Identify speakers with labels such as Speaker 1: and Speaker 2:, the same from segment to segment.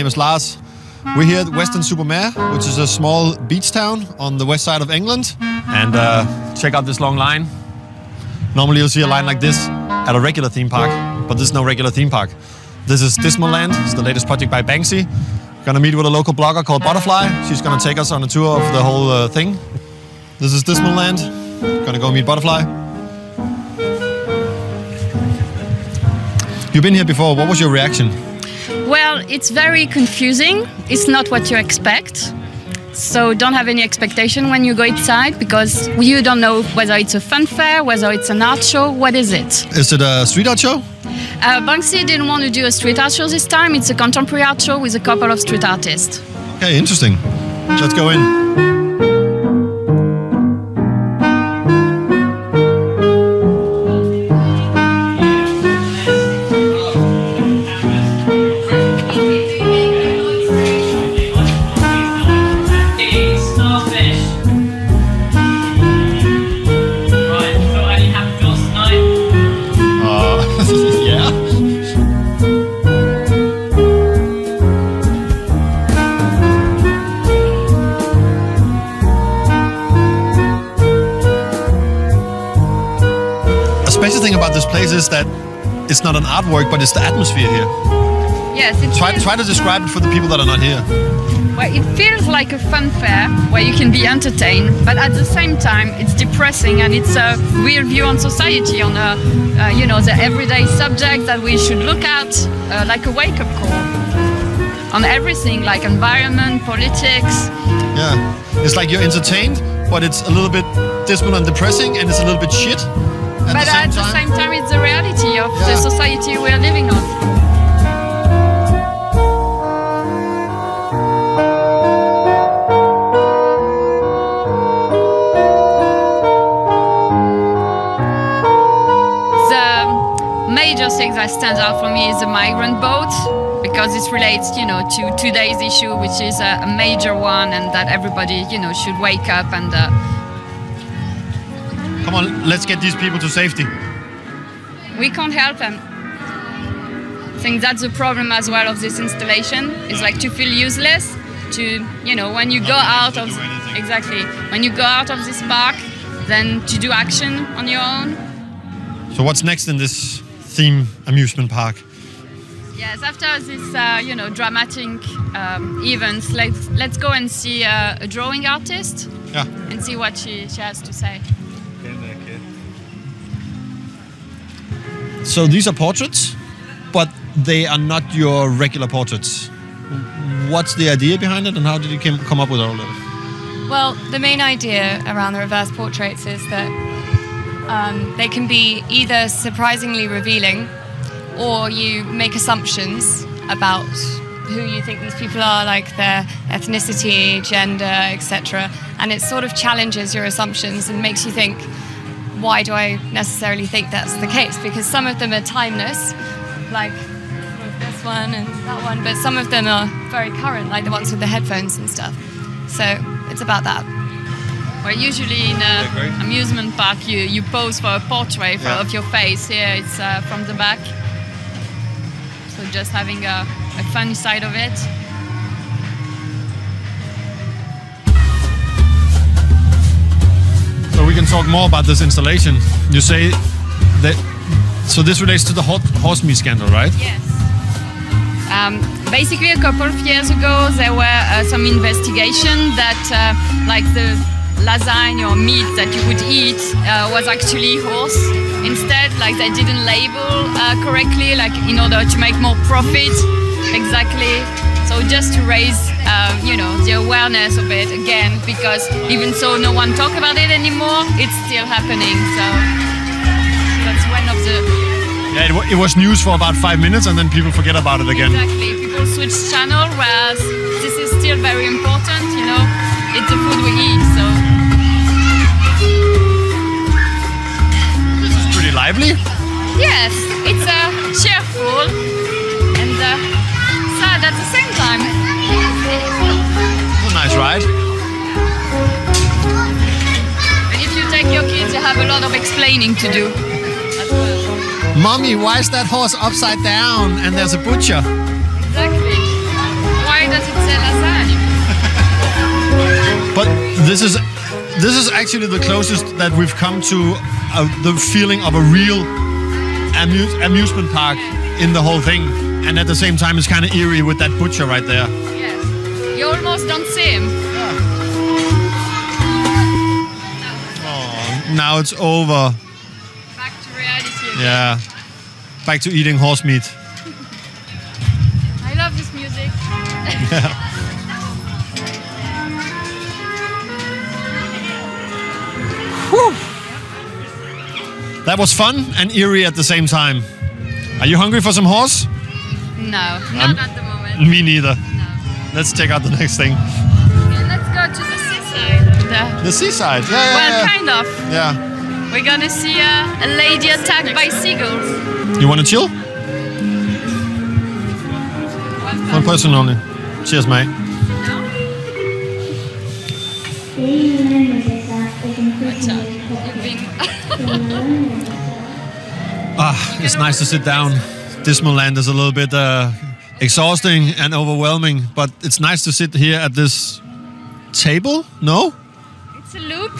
Speaker 1: Name is Lars. We're here at Weston-super-Mare, which is a small beach town on the west side of England. And uh, check out this long line. Normally you'll see a line like this at a regular theme park, but this is no regular theme park. This is Dismaland. It's the latest project by Banksy. Gonna meet with a local blogger called Butterfly. She's gonna take us on a tour of the whole uh, thing. This is Dismaland. Gonna go meet Butterfly. You've been here before. What was your reaction?
Speaker 2: Well, it's very confusing. It's not what you expect. So don't have any expectation when you go inside because you don't know whether it's a fun fair, whether it's an art show. What is it?
Speaker 1: Is it a street art show?
Speaker 2: Uh, Banksy didn't want to do a street art show this time. It's a contemporary art show with a couple of street artists.
Speaker 1: Okay, interesting. Let's go in. Special thing about this place is that it's not an artwork, but it's the atmosphere here.
Speaker 2: Yes, it
Speaker 1: Try, try to describe it for the people that are not here.
Speaker 2: well, it feels like a fun fair where you can be entertained, but at the same time, it's depressing and it's a real view on society, on a, uh, you know, the everyday subject that we should look at, uh, like a wake-up call on everything, like environment, politics.
Speaker 1: Yeah. It's like you're entertained, but it's a little bit dismal and depressing, and it's a little bit shit. At
Speaker 2: but
Speaker 1: the
Speaker 2: at the same time, it's the reality of
Speaker 1: Yeah.
Speaker 2: the society we're living on. The major thing that stands out for me is the migrant boat because it relates, you know, to today's issue, which is a, a major one, and that everybody, you know, should wake up and. Uh,
Speaker 1: Come on, let's get these people to safety.
Speaker 2: we can't help them. I think that's the problem as well of this installation. Is like to feel useless. To you know, when you go out of exactly when you go out of this park, then to do action on your own.
Speaker 1: So what's next in this theme amusement park?
Speaker 2: Yes, after this, uh, you know, dramatic um, events, let's let's go and see uh, a drawing artist
Speaker 1: Yeah.
Speaker 2: and see what she, she has to say.
Speaker 1: So these are portraits, but they are not your regular portraits. What's the idea behind it, and how did you came, come up with all of it?
Speaker 3: Well, the main idea around the reverse portraits is that um, they can be either surprisingly revealing or you make assumptions about who you think these people are, like their ethnicity, gender, etc. And it sort of challenges your assumptions and makes you think, why do I necessarily think that's the case? Because some of them are timeless, like this one and that one, but some of them are very current, like the ones with the headphones and stuff. So it's about that.
Speaker 2: Where usually in an amusement park you, you pose for a portrait for,
Speaker 1: Yeah.
Speaker 2: of your face. Here it's uh, from the back. So just having a, a fun side of it.
Speaker 1: We can talk more about this installation. You say that. So this relates to the hot horse meat scandal, right?
Speaker 2: Yes. Um, basically, a couple of years ago, there were uh, some investigation that, uh, like the lasagne or meat that you would eat uh, was actually horse instead. Like they didn't label uh, correctly, like in order to make more profit. Exactly. So just to raise, uh, you know, the awareness of it again, because even so no one talk about it anymore, it's still happening. So that's one of the
Speaker 1: Yeah, it, wa- it was news for about five minutes, and then people forget about it again.
Speaker 2: Exactly. People switch channel, whereas this is still very important. You know, it's the food we eat. So
Speaker 1: This is pretty lively.
Speaker 2: yes, it's uh, cheerful and uh, sad at the same lot of explaining to do.
Speaker 1: Mommy, why is that horse upside down and there's a butcher?
Speaker 2: Exactly. the lasagne.
Speaker 1: But this is this is actually the closest that we've come to uh, the feeling of a real amu- amusement park in the whole thing. And at the same time, it's kind of eerie with that butcher right there.
Speaker 2: Yes. You almost don't see him.
Speaker 1: Now it's over.
Speaker 2: Back to reality again.
Speaker 1: Yeah. Back to eating horse meat.
Speaker 2: I love this music.
Speaker 1: That was fun and eerie at the same time. Are you hungry for some horse?
Speaker 2: No, not
Speaker 1: Um,
Speaker 2: at the moment.
Speaker 1: Me neither.
Speaker 2: No.
Speaker 1: Let's check out the next thing.
Speaker 2: The- seaside.
Speaker 1: Yeah, yeah,
Speaker 2: well,
Speaker 1: yeah.
Speaker 2: kind of.
Speaker 1: yeah.
Speaker 2: We're gonna see a, a lady attacked by seagulls.
Speaker 1: You want to chill? One person only. Cheers, mate. Ah, it's nice to sit down. Dismaland is a little bit uh, exhausting and overwhelming, but it's nice to sit here at this table. No?
Speaker 2: It's a loop.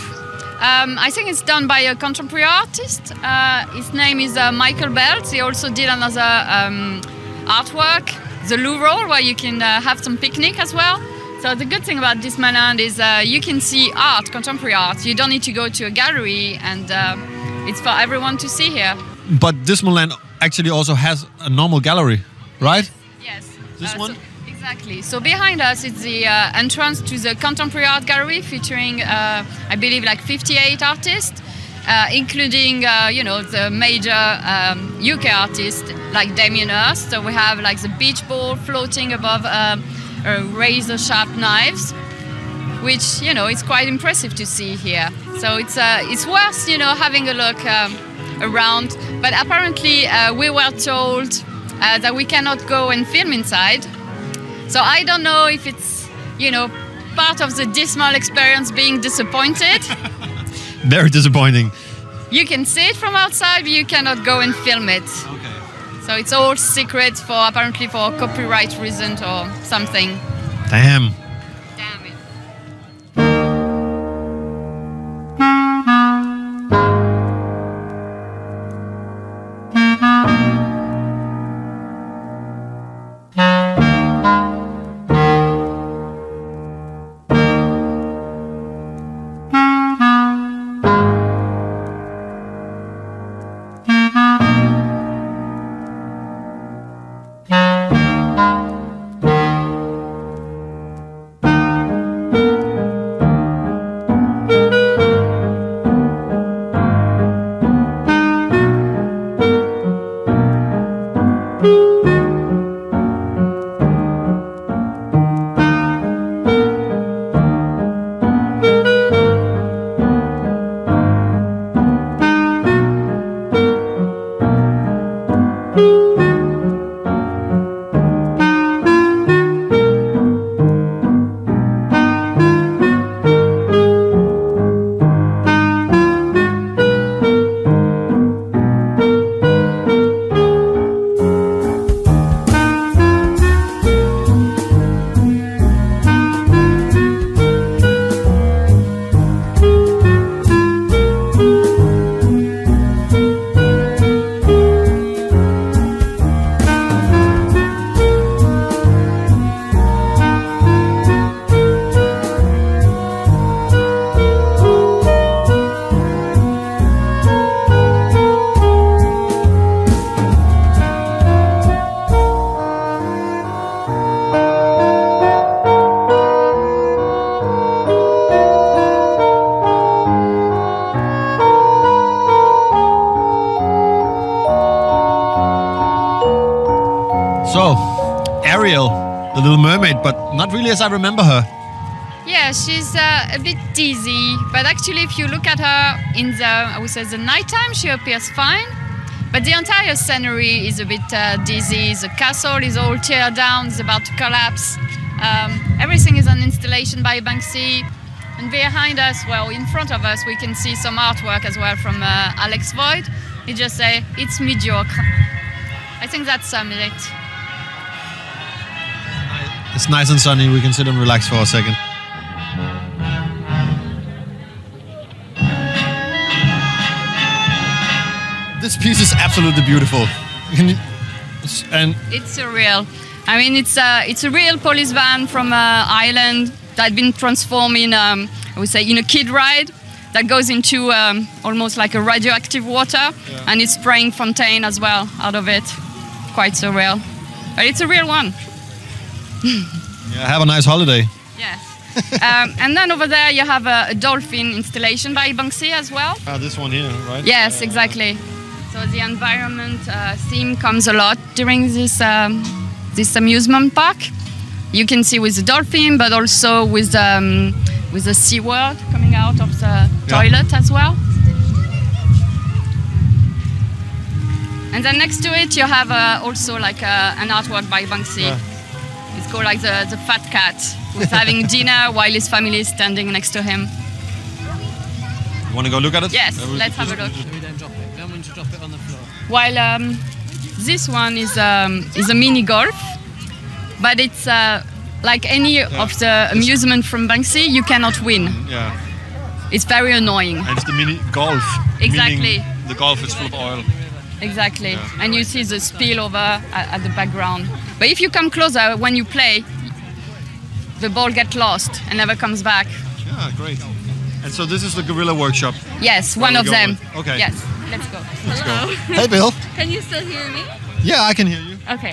Speaker 2: Um, I think it's done by a contemporary artist. Uh, his name is uh, Michael Beitz. He also did another um, artwork, the Lou Roll, where you can uh, have some picnic as well. So the good thing about Dismaland is uh, you can see art, contemporary art. You don't need to go to a gallery, and uh, it's for everyone to see here.
Speaker 1: But Dismaland actually also has a normal gallery, right?
Speaker 2: Yes.
Speaker 1: This
Speaker 2: Uh,
Speaker 1: one?
Speaker 2: So, exactly. So behind us is the uh, entrance to the Contemporary Art Gallery, featuring, uh, I believe, like 58 artists, uh, including, uh, you know, the major um, UK artists like Damien Hirst. So we have like the beach ball floating above uh, razor-sharp knives which you know it's quite impressive to see here. So it's uh, it's worth you know having a look um, around. But apparently we were told that we cannot go and film inside. So I don't know if it's you know part of the dismal experience being disappointed.
Speaker 1: Very disappointing.
Speaker 2: you can see it from outside, but you cannot go and film it. Okay. So it's all secret for apparently for copyright reasons or something.
Speaker 1: Damn.
Speaker 2: Damn
Speaker 1: really as I remember her.
Speaker 2: Yeah, she's uh, a bit dizzy, but actually, if you look at her in the, I would say, the nighttime, she appears fine. But the entire scenery is a bit uh, dizzy. The castle is all tear down, it's about to collapse. Um, everything is an installation by Banksy. And behind us, well, in front of us, we can see some artwork as well from uh, Axel Void. He just say it's mediocre. I think that sums it.
Speaker 1: It's nice and sunny. We can sit and relax for a second. This piece is absolutely beautiful. And
Speaker 2: It's surreal. I mean, it's a it's a real police van from uh, Ireland that had been transformed in um, I would say in a kid ride that goes into um, almost like a radioactive water, and it's spraying fontaine as well out of it. Quite surreal, but it's a real one.
Speaker 1: Yeah, have a nice holiday.
Speaker 2: Yes. um, and then over there you have a, a dolphin installation by Banksy as well.
Speaker 1: Ah, this one here, right?
Speaker 2: Yes, exactly. So the environment uh, theme comes a lot during this um, this amusement park. You can see with the dolphin, but also with um, with the sea world coming out of the toilet as well. And then next to it, you have uh, also like uh, an artwork by Banksy.
Speaker 1: Yeah.
Speaker 2: Called like the, the fat cat who's having dinner while his family is standing next to him.
Speaker 1: You want to go look at it?
Speaker 2: Yes,
Speaker 1: Uh,
Speaker 2: let's have a look.
Speaker 4: We don't drop it. Don't want to drop it on the floor.
Speaker 2: While um, this one is um, is a mini golf, but it's uh, like any of the amusement from Banksy, you cannot win.
Speaker 1: Yeah,
Speaker 2: It's very annoying.
Speaker 1: and it's the mini golf.
Speaker 2: Exactly.
Speaker 1: The golf is full of oil.
Speaker 2: Exactly. And you see the spillover at, at the background. But if you come closer when you play, the ball gets lost and never comes back.
Speaker 1: Yeah, great. And so this is the Gorilla Workshop.
Speaker 2: Yes,
Speaker 1: Where
Speaker 2: one of them.
Speaker 1: with- okay.
Speaker 2: Yes. Let's go.
Speaker 1: Let's go. Hey, Bill.
Speaker 5: Can you still hear me?
Speaker 1: Yeah, I can hear you.
Speaker 5: Okay.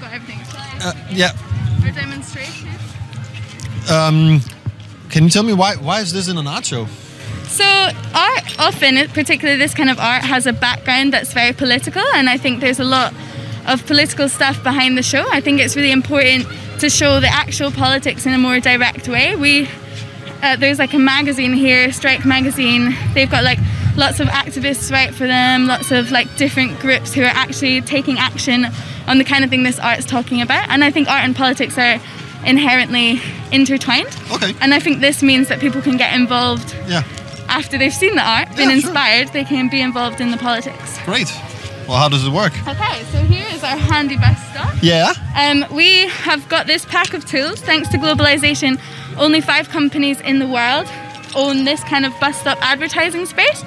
Speaker 5: Got everything.
Speaker 1: Uh, yeah.
Speaker 5: Our demonstration.
Speaker 1: Um, can you tell me why why is this in an art show?
Speaker 5: So art often, particularly this kind of art, has a background that's very political, and I think there's a lot of political stuff behind the show. I think it's really important to show the actual politics in a more direct way. We uh, there's like a magazine here, Strike Magazine. They've got like lots of activists write for them, lots of like different groups who are actually taking action on the kind of thing this art's talking about. And I think art and politics are inherently intertwined.
Speaker 1: Okay.
Speaker 5: And I think this means that people can get involved
Speaker 1: Yeah,
Speaker 5: after they've seen the art, been
Speaker 1: Yeah, sure.
Speaker 5: inspired, they can be involved in the politics.
Speaker 1: great. Well, how does it work?
Speaker 5: Okay, so here is our handy bus stop.
Speaker 1: Yeah.
Speaker 5: Um, we have got this pack of tools. Thanks to globalization, only five companies in the world own this kind of bus stop advertising space.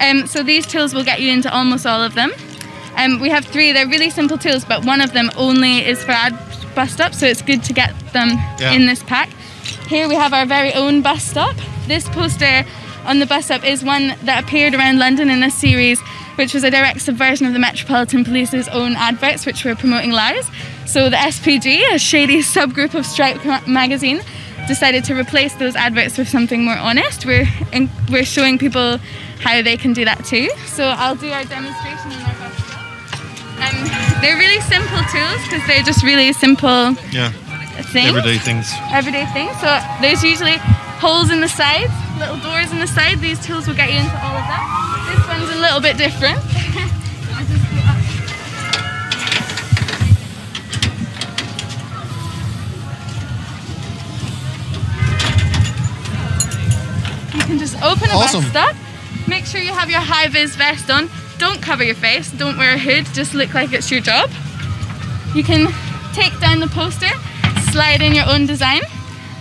Speaker 5: Um, so these tools will get you into almost all of them. Um, we have three. They're really simple tools, but one of them only is for ad bus stops, so it's good to get them
Speaker 1: Yeah.
Speaker 5: in this pack. Here we have our very own bus stop. This poster on the bus stop is one that appeared around London in a series, which was a direct subversion of the Metropolitan Police's own adverts, which were promoting lies. So the SPG, a shady subgroup of Strike magazine, decided to replace those adverts with something more honest. We're in, we're showing people how they can do that too. So I'll do our demonstration in our bus stop. Um, they're really simple tools because they're just really simple
Speaker 1: Yeah.
Speaker 5: things
Speaker 1: Everyday things.
Speaker 5: everyday thing. So there's usually holes in the sides, little doors in the side. These tools will get you into all of that. This one's a little bit different. I'll just go up. You can just open a
Speaker 1: Awesome.
Speaker 5: bus stop. Make sure you have your high vis vest on. Don't cover your face. Don't wear a hood. Just look like it's your job. You can take down the poster, slide in your own design,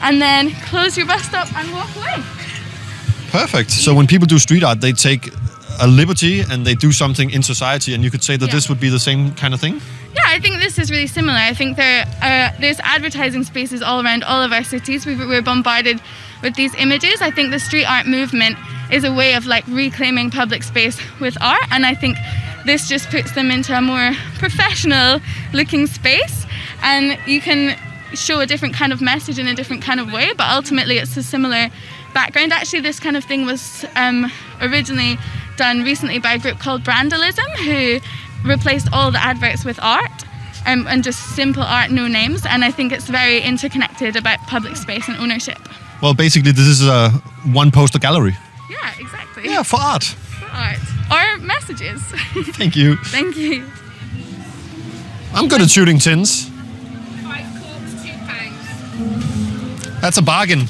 Speaker 5: and then close your bus stop and walk away.
Speaker 1: Perfect. So when people do street art, they take a liberty and they do something in society, and you could say that
Speaker 5: Yeah.
Speaker 1: this would be the same kind of thing.
Speaker 5: Yeah, I think this is really similar. I think there are, there's advertising spaces all around all of our cities. We, we're bombarded with these images. I think the street art movement is a way of like reclaiming public space with art, and I think this just puts them into a more professional looking space, and you can show a different kind of message in a different kind of way. But ultimately, it's a similar background. Actually, this kind of thing was um, originally done recently by a group called Brandalism, who replaced all the adverts with art um, and just simple art, no names. And I think it's very interconnected about public space and ownership.
Speaker 1: Well, basically, this is a one poster gallery.
Speaker 5: Yeah, exactly.
Speaker 1: Yeah, for art.
Speaker 5: For art. Or messages.
Speaker 1: Thank you.
Speaker 5: Thank you.
Speaker 1: I'm good at shooting tins.
Speaker 2: Five corks, two pounds.
Speaker 1: That's a bargain.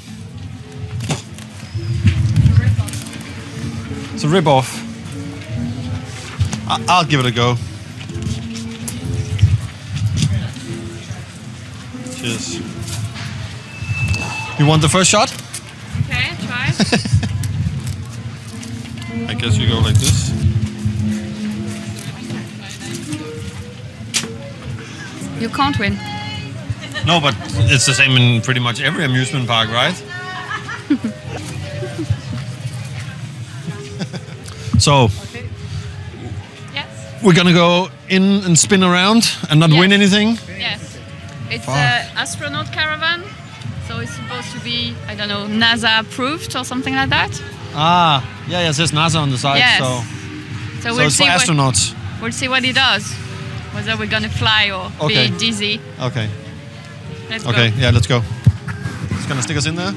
Speaker 1: It's a rip off. I- I'll give it a go. Cheers. You want the first shot?
Speaker 2: Okay, try.
Speaker 1: I guess you go like this.
Speaker 2: you can't win.
Speaker 1: No, but it's the same in pretty much every amusement park, right? So
Speaker 2: Yes.
Speaker 1: we're gonna go in and spin around and not win anything.
Speaker 2: Yes. It's an astronaut caravan. So it's supposed to be, I don't know, NASA approved or something like that.
Speaker 1: Ah, yeah, yeah. It says NASA on the side,
Speaker 2: Yes.
Speaker 1: so
Speaker 2: So,
Speaker 1: so
Speaker 2: we'll
Speaker 1: it's
Speaker 2: see
Speaker 1: for
Speaker 2: what,
Speaker 1: astronauts.
Speaker 2: we'll see what he does. Whether we're gonna fly or
Speaker 1: Okay.
Speaker 2: be dizzy.
Speaker 1: Okay,
Speaker 2: Let's
Speaker 1: okay,
Speaker 2: go.
Speaker 1: yeah, let's go. It's gonna stick us in there.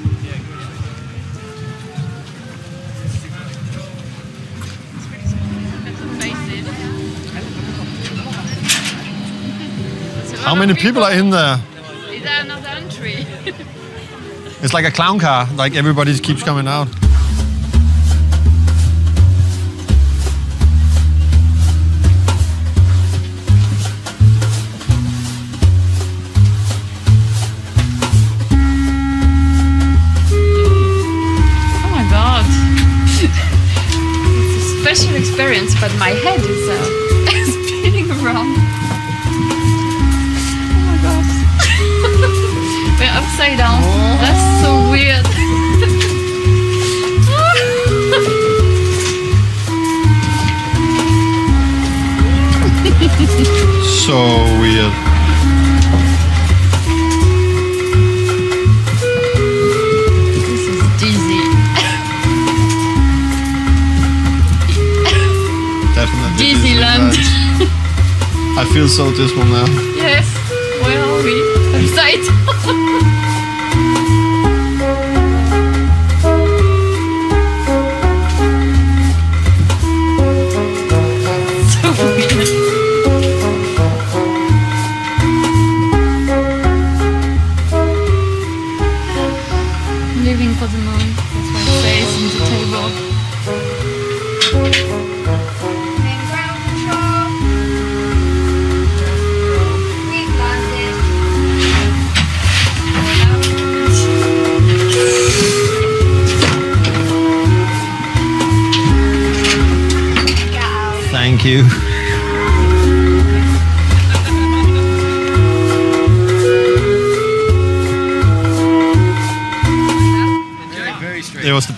Speaker 1: How many people are in there?
Speaker 2: Is there another entry?
Speaker 1: It's like a clown car. Like everybody keeps coming out.
Speaker 2: Oh my god. it's a special experience, but my head is uh, upside down. That's so weird.
Speaker 1: So weird.
Speaker 2: this is dizzy.
Speaker 1: Definitely.
Speaker 2: Disneyland.
Speaker 1: Disneyland. I feel so dismal now.
Speaker 2: Yes. Where are we? Upside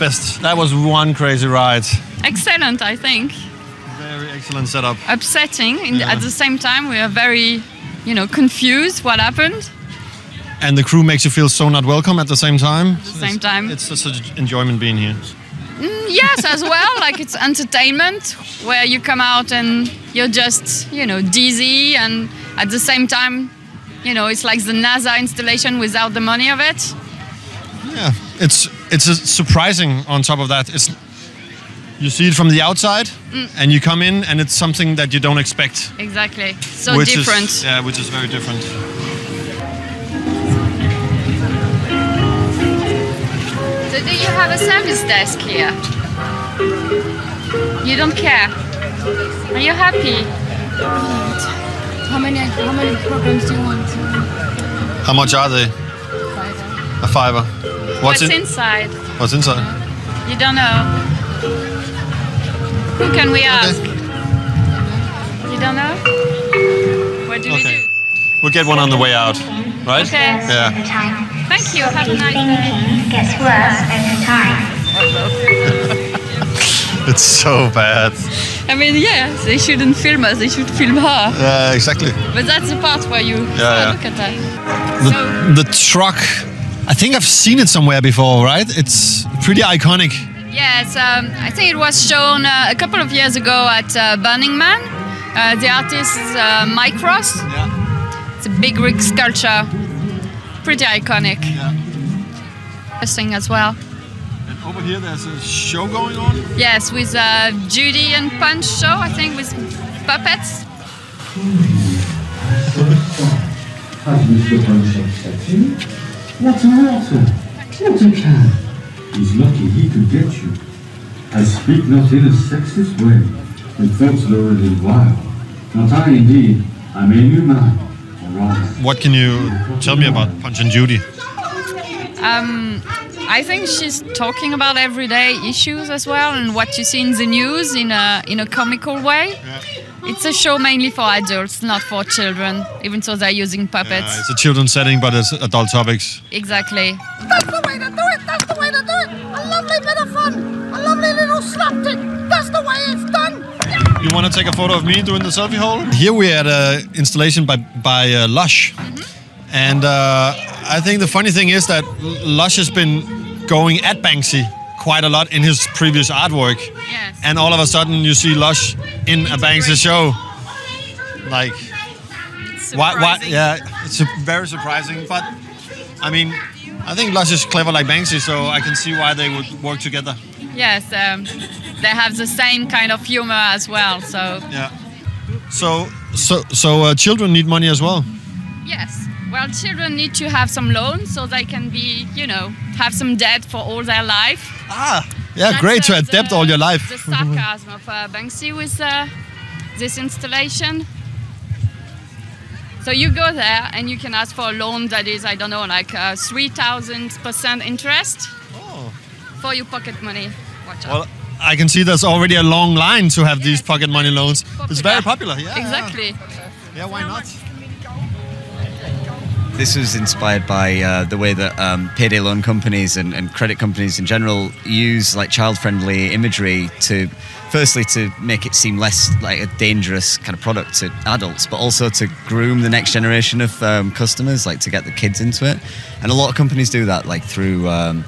Speaker 2: It
Speaker 1: was the best. That was one crazy ride.
Speaker 2: Excellent, I think.
Speaker 1: Very excellent setup.
Speaker 2: upsetting.
Speaker 1: Yeah.
Speaker 2: At the same time, we are very, you know, confused what happened.
Speaker 1: And the crew makes you feel so not welcome at the same time. At
Speaker 2: the same time.
Speaker 1: It's just such enjoyment being here.
Speaker 2: Mm, yes, as well. like it's entertainment where you come out and you're just, you know, dizzy, and at the same time, you know, it's like the NASA installation without the money of it.
Speaker 1: Yeah, it's it's a surprising. On top of that, it's you see it from the outside,
Speaker 2: Mm.
Speaker 1: and you come in, and it's something that you don't expect.
Speaker 2: Exactly. So
Speaker 1: which
Speaker 2: different.
Speaker 1: Is, yeah, which is very different.
Speaker 2: So do you have a service desk here? You don't care. Are you happy?
Speaker 3: How many how many programs do you want?
Speaker 1: How much are they? A fiver. What's,
Speaker 2: What's
Speaker 1: in?
Speaker 2: inside?
Speaker 1: What's inside?
Speaker 2: You don't know. Who can we ask? You don't know? What do we
Speaker 1: Okay.
Speaker 2: do?
Speaker 1: We'll get one on the way out, right?
Speaker 2: Okay.
Speaker 1: Yeah.
Speaker 2: Thank you. Have a nice day.
Speaker 6: Thinking gets worse every time.
Speaker 1: It's so bad.
Speaker 2: I mean, yeah, they shouldn't film us. They should film her.
Speaker 1: Yeah, exactly.
Speaker 2: But that's the part where you
Speaker 1: Yeah, yeah.
Speaker 2: look at that.
Speaker 1: The, the truck. I think I've seen it somewhere before, right? It's pretty iconic.
Speaker 2: Yes, um, I think it was shown uh, a couple of years ago at uh, Burning Man. Uh, the artist is uh, Mike Ross.
Speaker 1: Yeah.
Speaker 2: It's a big rig sculpture. Pretty iconic.
Speaker 1: Yeah.
Speaker 2: Interesting as well.
Speaker 1: And over here, there's a show going on.
Speaker 2: Yes, with uh, Judy and Punch show, I think, with puppets.
Speaker 7: Has Mr. Punch? What's the matter? What a cat! He's lucky he could get you. I speak not in a sexist way, with thoughts lurid and wild. Not I indeed. I'm a new man, a
Speaker 1: what can you tell me about Punch and Judy?
Speaker 2: Um, I think she's talking about everyday issues as well, and what you see in the news in a in a comical way. It's a show mainly for adults, not for children, even though they're using puppets.
Speaker 1: Uh, it's a children's setting, but it's adult topics.
Speaker 2: Exactly.
Speaker 8: That's the way to do it. That's the way to do it. A lovely bit of fun. A lovely little slapstick. That's the way it's done.
Speaker 1: You want to take a photo of me doing the selfie hole? Here we're at an installation by by uh, Lush, and uh, I think the funny thing is that Lush has been going at Banksy quite a lot in his previous artwork,
Speaker 2: Yes.
Speaker 1: and all of a sudden you see Lush in a Banksy show. Like, why? Why? Yeah, it's very surprising. But I mean, I think Lush is clever like Banksy, so I can see why they would work together.
Speaker 2: Yes, um, they have the same kind of humor as well. So
Speaker 1: Yeah. So, so, so uh, children need money as well.
Speaker 2: yes, well, children need to have some loans so they can be, you know, have some debt for all their life.
Speaker 1: Ah, yeah,
Speaker 2: That's,
Speaker 1: great to
Speaker 2: uh,
Speaker 1: adapt all your life.
Speaker 2: The sarcasm of uh, Banksy with uh, this installation. So you go there and you can ask for a loan that is, I don't know, like uh, 3,000% interest
Speaker 1: Oh.
Speaker 2: for your pocket money. Watch out.
Speaker 1: Well, I can see there's already a long line to have these pocket money loans. It's very popular. Yeah.
Speaker 2: exactly.
Speaker 1: Yeah, why not?
Speaker 9: This was inspired by uh, the way that um, payday loan companies and, and credit companies in general use like child-friendly imagery to, firstly, to make it seem less like a dangerous kind of product to adults, but also to groom the next generation of um, customers, like to get the kids into it. And a lot of companies do that, like through. Um,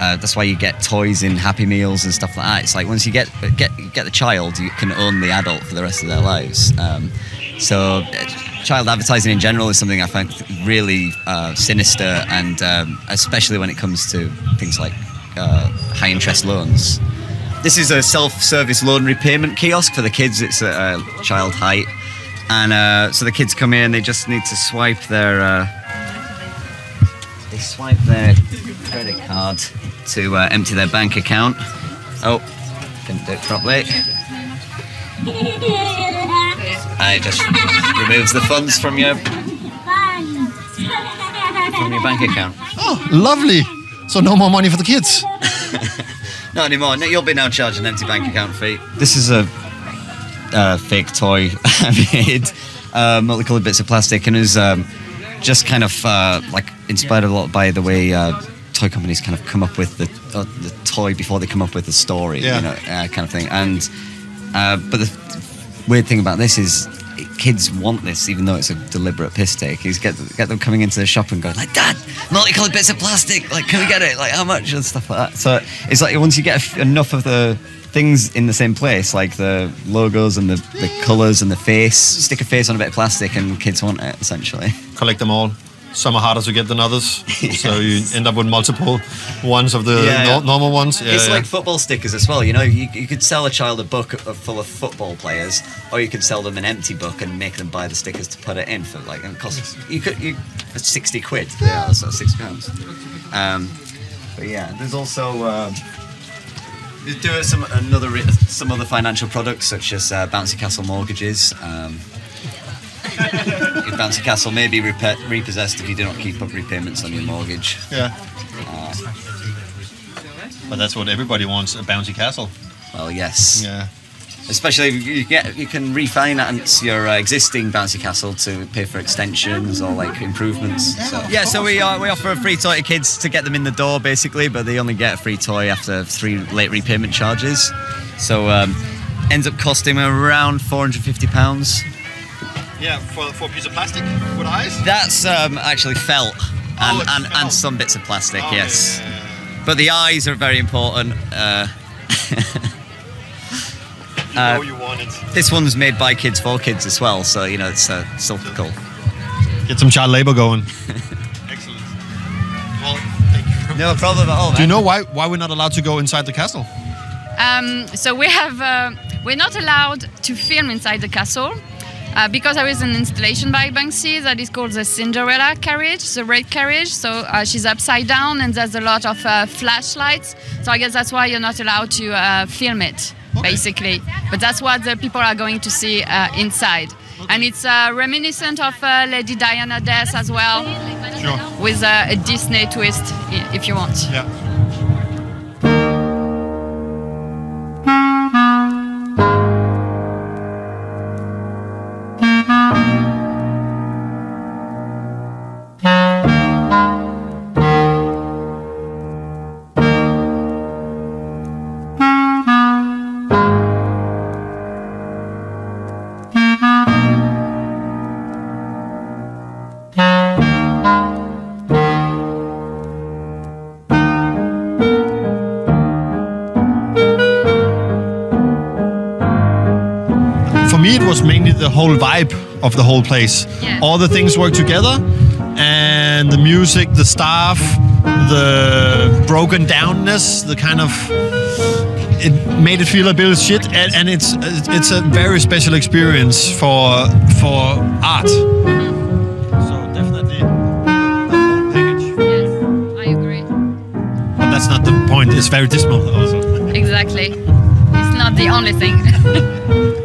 Speaker 9: uh, that's why you get toys in Happy Meals and stuff like that. It's like once you get get get the child, you can own the adult for the rest of their lives. Um, so, child advertising in general is something I find really uh, sinister, and um, especially when it comes to things like uh, high interest loans. This is a self-service loan repayment kiosk for the kids. It's at uh, child height, and uh, so the kids come in. They just need to swipe their uh, they swipe their credit card to uh, empty their bank account. Oh, didn't do it properly. It just removes the funds from your from your bank account.
Speaker 1: Oh, lovely. So no more money for the kids.
Speaker 9: Not anymore. No, You'll be now charged an empty bank account fee. This is a, uh fake toy I made, uh, multicolored bits of plastic, and is um, just kind of uh, like inspired a lot by the way uh, toy companies kind of come up with the uh, the toy before they come up with the story,
Speaker 1: Yeah.
Speaker 9: you know, uh, kind of thing. And uh, but the weird thing about this is. Kids want this, even though it's a deliberate piss take. Is get get them coming into the shop and going like, "Dad, multicolored bits of plastic. Like, can we get it? Like, how much and stuff like that." So it's like once you get enough of the things in the same place, like the logos and the, the colours and the face, stick a face on a bit of plastic, and kids want it essentially.
Speaker 1: Collect them all. Some are harder to get than others, so you end up with multiple ones of the
Speaker 9: Yeah,
Speaker 1: no-
Speaker 9: yeah.
Speaker 1: normal ones. Yeah,
Speaker 9: it's like football stickers as well. You know, you, you could sell a child a book full of football players, or you could sell them an empty book and make them buy the stickers to put it in for like and it costs you could you sixty quid. Yeah, of six pounds. Um, but yeah, there's also. Um, do some another some other financial products such as uh, bouncy castle mortgages. Um, your bouncy castle may be repe- repossessed if you do not keep up repayments on your mortgage.
Speaker 1: Yeah. But that's what everybody wants a bouncy castle.
Speaker 9: Well, yes.
Speaker 1: Yeah.
Speaker 9: Especially if you get you can refinance your uh, existing bouncy castle to pay for extensions or like improvements. So. Yeah, so we uh, we offer a free toy to kids to get them in the door basically, but they only get a free toy after three late repayment charges. So um, ends up costing around 450 pounds.
Speaker 1: Yeah, for, for a piece of plastic with eyes?
Speaker 9: That's um, actually felt and,
Speaker 1: it's
Speaker 9: and,
Speaker 1: felt.
Speaker 9: and some bits of plastic,
Speaker 1: Oh,
Speaker 9: yes.
Speaker 1: yeah, yeah, yeah.
Speaker 9: But the eyes are very important. Uh,
Speaker 1: You
Speaker 9: Uh,
Speaker 1: know you want it.
Speaker 9: this one's made by kids for kids as well, so you know it's uh, still cool.
Speaker 1: Get some child labor going. Excellent. Well, thank you.
Speaker 9: No problem at all.
Speaker 1: Do you know why why we're not allowed to go inside the castle?
Speaker 2: Um, so we have uh, we're not allowed to film inside the castle uh, because there is an installation by Banksy that is called the Cinderella carriage, the red carriage. So uh, she's upside down and there's a lot of uh, flashlights. So I guess that's why you're not allowed to uh, film it, basically. But that's what the people are going to see uh, inside. and it's uh, reminiscent of uh, Lady Diana death as well,
Speaker 1: Sure.
Speaker 2: with uh, a Disney twist, if you want.
Speaker 1: Yeah. Vibe of the whole place.
Speaker 2: Yeah.
Speaker 1: All the things work together, and the music, the staff, the broken downness, the kind of it made it feel a bit of shit, and, and it's it's a very special experience for for art. Mm-hmm. So definitely the whole package.
Speaker 2: Yes, I agree.
Speaker 1: But that's not the point. It's very dismal also.
Speaker 2: Exactly. It's not the only thing.